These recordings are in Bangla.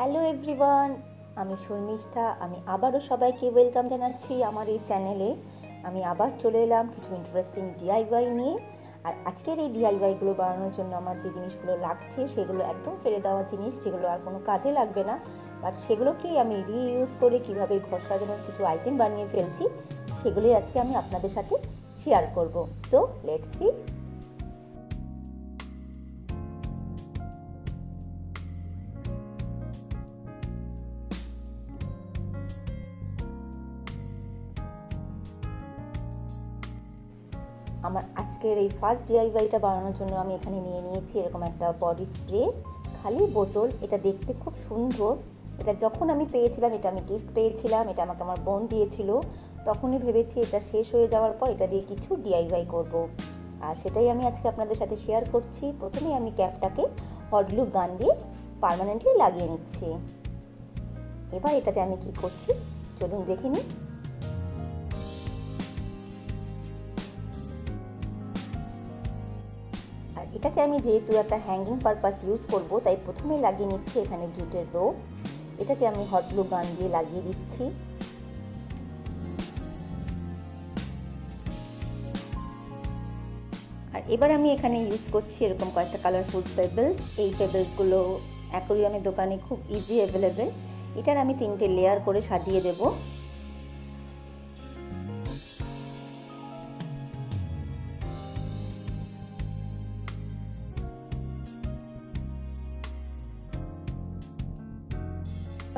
হ্যালো এভরিওয়ান আমি শর্মিষ্ঠা। আমি আবারও সবাইকে ওয়েলকাম জানাচ্ছি আমার এই চ্যানেলে আমি আবার চলে এলাম কিছু ইন্টারেস্টিং ডিআইওয়াই নিয়ে। আর আজকের এই ডিআইওয়াইগুলো বানানোর জন্য আমার যে জিনিসগুলো লাগছে, সেগুলো একদম ফেলে দেওয়া জিনিস, যেগুলো আর কোনো কাজে লাগবে না। বাট সেগুলোকেই আমি রিইউজ করে কীভাবে ঘর সাজানোর কিছু আইটেম বানিয়ে ফেলছি, সেগুলোই আজকে আমি আপনাদের সাথে শেয়ার করব। সো লেটস সি আজকের এই ফার্স্ট ডিআইওয়াইটা বানানোর জন্য আমি এখানে নিয়ে নিয়েছি এরকম একটা বডি স্প্রে খালি বোতল। এটা দেখতে খুব সুন্দর। এটা যখন আমি পেয়েছিলাম, এটা আমি গিফট পেয়েছিলাম, এটা আমাকে আমার বোন দিয়েছিল। তখনই ভেবেছি এটা শেষ হয়ে যাওয়ার পর এটা দিয়ে কিছু ডিআইওয়াই করব। আর সেটাই আমি আজকে আপনাদের সাথে শেয়ার করছি। প্রথমেই আমি ক্যাপটাকে হটগ্লু গান দিয়ে পারমানেন্টলি লাগিয়ে নিচ্ছি। এবার এটাতে আমি কি করছি? চলুন দেখে নিই। এটাকে আমি যেহেতু একটা হ্যাঙ্গিং পারপাস ইউজ করব, তাই প্রথমে লাগিয়ে নিচ্ছি এখানে জুটের রো এটাকে আমি হট গ্লু গান দিয়ে লাগিয়ে দিচ্ছি। আর এবার আমি এখানে ইউজ করছি এরকম কয়েকটা কালারফুল পেবেলস এই পেবেলসগুলো অ্যাকোরিয়ামের দোকানে খুব ইজি অ্যাভেলেবেল এটার আমি তিনটে লেয়ার করে সাজিয়ে দেবো।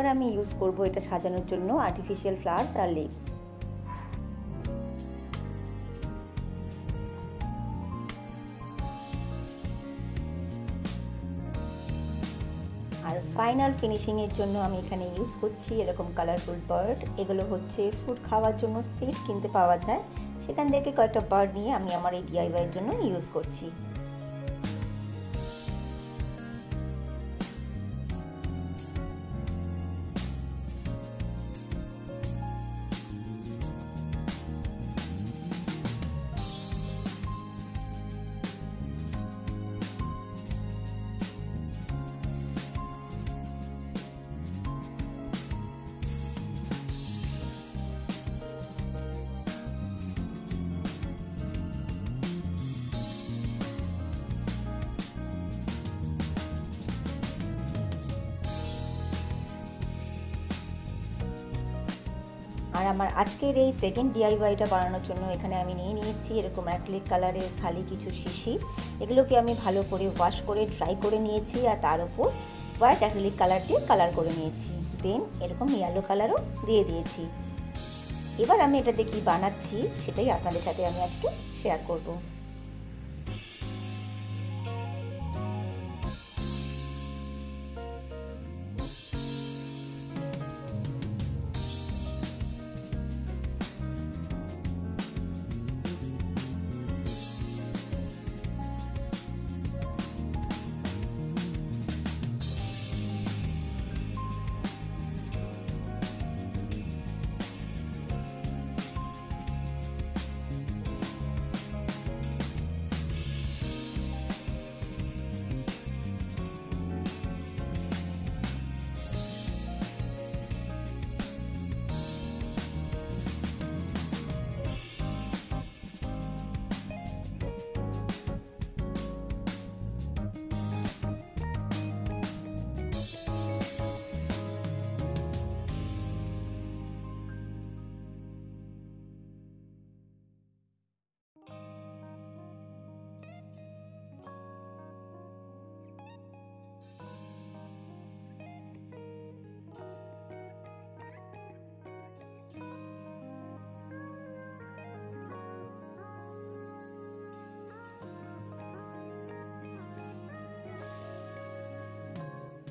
এবার আমি ইউজ করব এটা সাজানোর জন্য আর্টিফিশিয়াল ফ্লাওয়ার্স আর লিভস আর ফাইনাল ফিনিশিংয়ের জন্য আমি এখানে ইউজ করছি এরকম কালারফুল বার্ড এগুলো হচ্ছে ফুড খাওয়ার জন্য সিড কিনতে পাওয়া যায়। সেখান থেকে কয়েকটা বার্ড নিয়ে আমি আমার এই ডিআইওয়াইয়ের জন্য ইউজ করছি। আর আমার আজকের এই সেকেন্ড ডিআইওয়াইটা বানানোর জন্য এখানে আমি নিয়ে নিয়েছি এরকম অ্যাক্রিলিক কালারের খালি কিছু শিশি। এগুলোকে আমি ভালো করে ওয়াশ করে ড্রাই করে নিয়েছি আর তার উপর হোয়াইট অ্যাক্রিলিক কালার দিয়ে কালার করে নিয়েছি। দেন এরকম ইয়েলো কালারও দিয়ে দিয়েছি। এবার আমি এটাতে কি বানাচ্ছি, সেটাই আপনাদের সাথে আমি আজকে শেয়ার করব।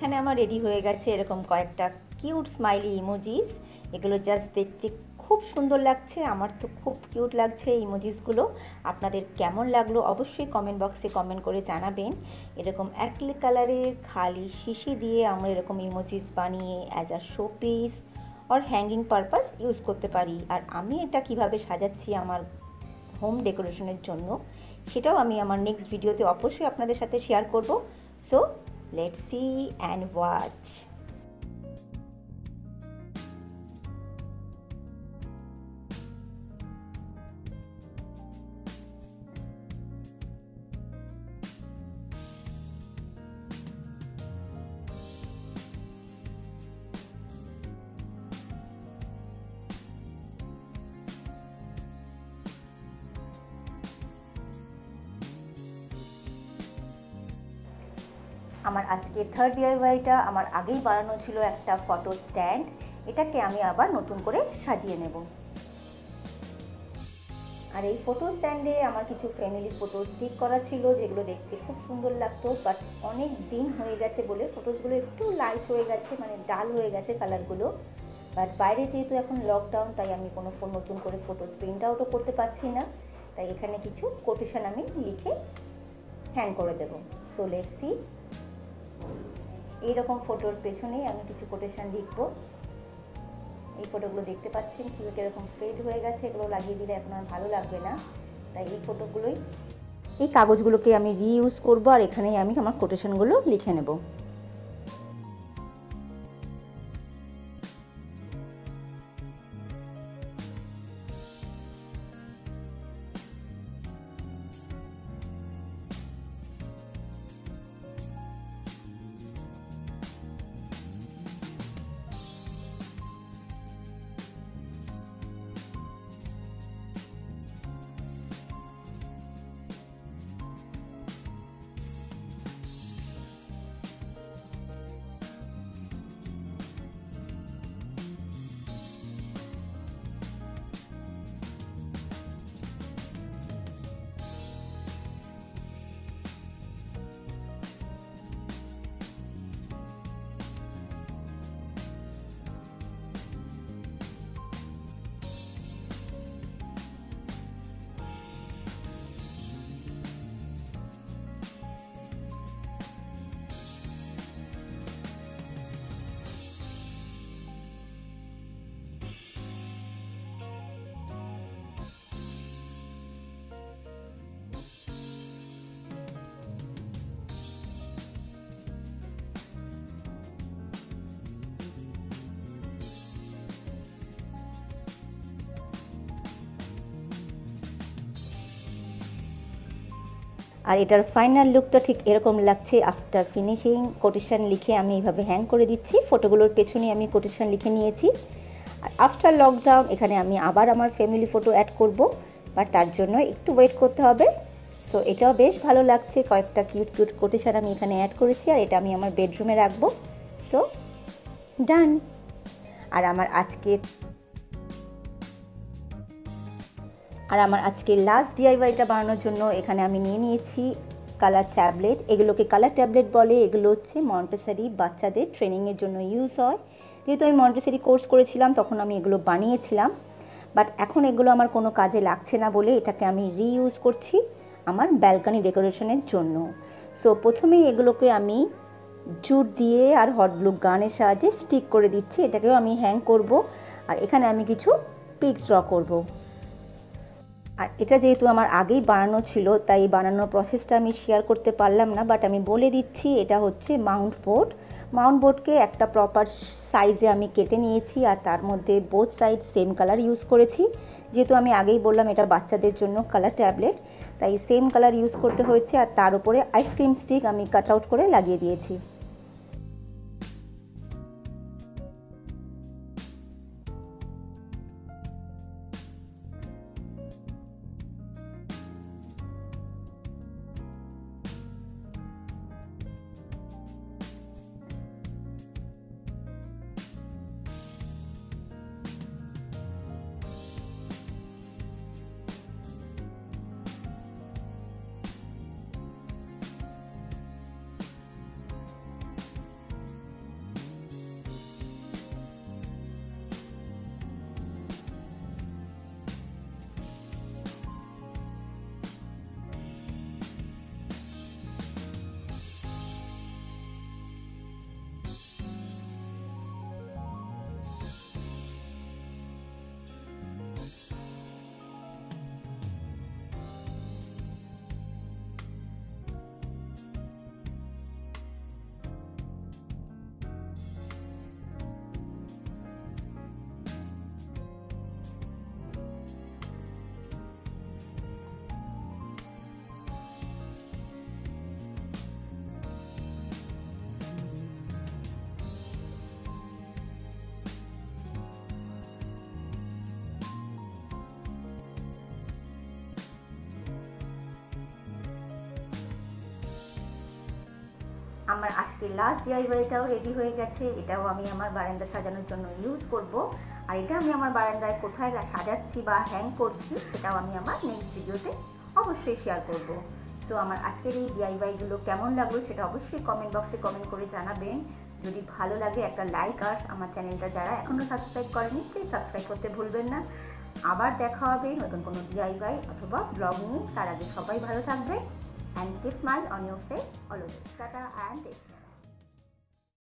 এখানে আমার রেডি হয়ে গেছে এরকম কয়েকটা কিউট স্মাইলি ইমোজিস এগুলো জাস্ট দেখতে খুব সুন্দর লাগছে, আমার তো খুব কিউট লাগছে এই ইমোজিসগুলো আপনাদের কেমন লাগল অবশ্যই কমেন্ট বক্সে কমেন্ট করে জানাবেন। এরকম অ্যাক্রিলিক কালারের খালি শিশি দিয়ে আমরা এরকম ইমোজিস বানিয়ে as a show piece or hanging purpose use করতে পারি। আর আমি এটা কীভাবে সাজাচ্ছি আমার হোম ডেকোরেশনের জন্য, সেটাও আমি আমার নেক্সট ভিডিওতে অবশ্যই আপনাদের সাথে শেয়ার করব। So let's see and watch আমার আজকে থার্ড ডিআইওয়াইটা আমার আগেই বানানো ছিল একটা ফটো স্ট্যান্ড এটাকে আমি আবার নতুন করে সাজিয়ে নেব। আর এই ফটো স্ট্যান্ডে আমার কিছু ফ্যামিলি ফটো স্টিক করা ছিল, যেগুলো দেখতে খুব সুন্দর লাগতো বাট অনেক দিন হয়ে গেছে বলে ফটোসগুলো একটু লাইট হয়ে গেছে মানে ডাল হয়ে গেছে কালারগুলো বাট বাইরে যেহেতু এখন লকডাউন তাই আমি কোনো ফোন নতুন করে ফটো প্রিন্ট আউটও করতে পারছি না। তাই এখানে কিছু কোটেশন আমি লিখে হ্যাং করে দেবো। সো লেটস সি এইরকম ফটোর পেছনেই আমি কিছু কোটেশন লিখব। এই ফটোগুলো দেখতে পাচ্ছেন কীভাবে কীরকম ফেড হয়ে গেছে, এগুলো লাগিয়ে দিলে আপনার ভালো লাগবে না। তাই এই ফটোগুলোই এই কাগজগুলোকে আমি রিইউজ করব আর এখানেই আমি আমার কোটেশনগুলো লিখে নেব। আর এটার ফাইনাল লুকটা ঠিক এরকম লাগছে আফটার ফিনিশিং কোটেশন লিখে আমি এইভাবে হ্যাং করে দিচ্ছি। ফটোগুলোর পেছনে আমি কোটেশন লিখে নিয়েছি। আর আফটার লকডাউন এখানে আমি আবার আমার ফ্যামিলি ফটো অ্যাড করব বাট তার জন্য একটু ওয়েট করতে হবে। সো এটাও বেশ ভালো লাগছে, কয়েকটা কিউট কিউট কোটেশন আমি এখানে অ্যাড করেছি আর এটা আমি আমার বেডরুমে রাখব। সো ডান আর আমার আজকে আর আমার আজকে লাস্ট ডিআইওয়াইটা বানানোর জন্য এখানে আমি নিয়ে নিয়েছি কালার ট্যাবলেট এগুলোকে কালার ট্যাবলেট বলে, এগুলো হচ্ছে মন্টেসারি বাচ্চাদের ট্রেনিংয়ের জন্য ইউজ হয়। যেহেতু আমি মন্টেসারি কোর্স করেছিলাম, তখন আমি এগুলো বানিয়েছিলাম। বাট এখন এগুলো আমার কোনো কাজে লাগছে না বলে এটাকে আমি রিইউজ করছি আমার ব্যালকানি ডেকোরেশনের জন্য। সো প্রথমেই এগুলোকে আমি জুট দিয়ে আর হট ব্লু গানের সাহায্যে স্টিক করে দিচ্ছি। এটাকেও আমি হ্যাং করব। আর এখানে আমি কিছু পিক্স ড্র করব। আর এটা যেহেতু আমার আগেই বানানো ছিল, তাই বানানোর প্রসেসটা আমি শেয়ার করতে পারলাম না বাট আমি বলে দিচ্ছি এটা হচ্ছে মাউন্ট বোর্ড মাউন্ট বোর্ডকে একটা প্রপার সাইজে আমি কেটে নিয়েছি আর তার মধ্যে both side same colour use করেছি। যেহেতু আমি আগেই বললাম এটা বাচ্চাদের জন্য কালার ট্যাবলেট তাই সেম কালার ইউজ করতে হয়েছে আর তার উপরে আইসক্রিম স্টিক আমি কাট আউট করে লাগিয়ে দিয়েছি। আমার আজকে লাস্ট ডিআইওয়াইটাও রেডি হয়ে গেছে। এটাও আমি আমার বারান্দা সাজানোর জন্য ইউজ করব। আর এটা আমি আমার বারান্দায় কোথায় সাজাচ্ছি বা হ্যাং করছি, সেটাও আমি আমার নেক্সট ভিডিওতে অবশ্যই শেয়ার করব। তো আমার আজকের এই ডিআইওয়াইগুলো কেমন লাগল সেটা অবশ্যই কমেন্ট বক্সে কমেন্ট করে জানাবেন। যদি ভালো লাগে একটা লাইক আর আমার চ্যানেলটা যারা এখনও সাবস্ক্রাইব করেনি প্লিজ সাবস্ক্রাইব করতে ভুলবেন না। আবার দেখা হবে নতুন কোনো ডিআইওয়াই অথবা ব্লগ নিয়ে। তার আগে সবাই ভালো থাকবে and keep smile on your face always. Tata and take care.